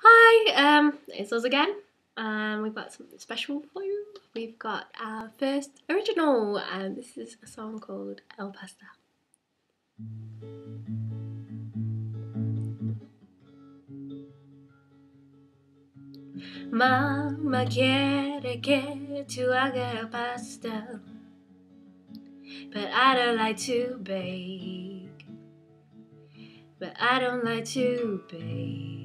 Hi, um, it's us again. Um, we've got something special for you. We've got our first original, and this is a song called El Pastel. Mamá quiere que tú hagas pasta, but I don't like to bake. But I don't like to bake.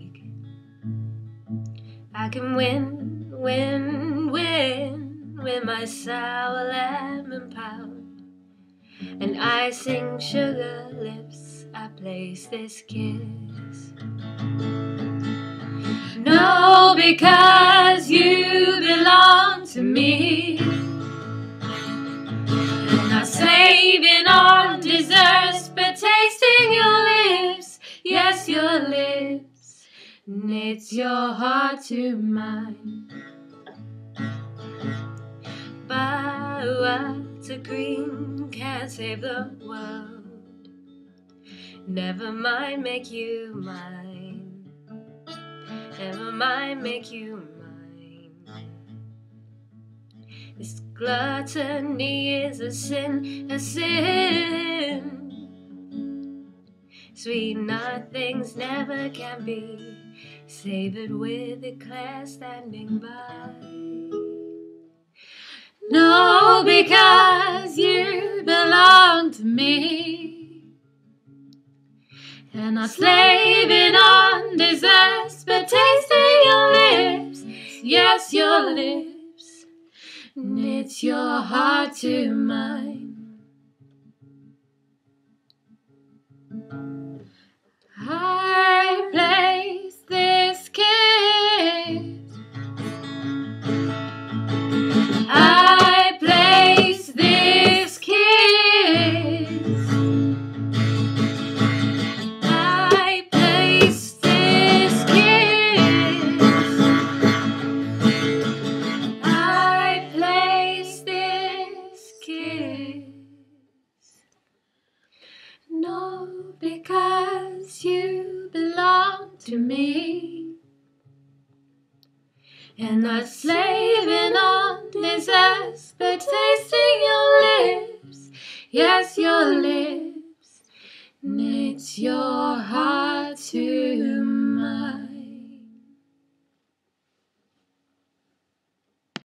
I can win, win, win with my sour lemon pound and icing sugar lips. I place this kiss. No, because you belong to me. And not saving on desserts, but tasting your lips. Yes, your lips. Knits your heart to mine. But cream can't save the world. Never mind, make you mine. Never mind, make you mine. This gluttony is a sin, a sin. Sweet nothings never can be savored with eclair standing by. No, because you belong to me. And I'm slaving on desserts, but tasting your lips, yes, your lips, knits your heart to mine. to me. And I slaving on this earth, but tasting your lips, yes, your lips, and it's your heart to me.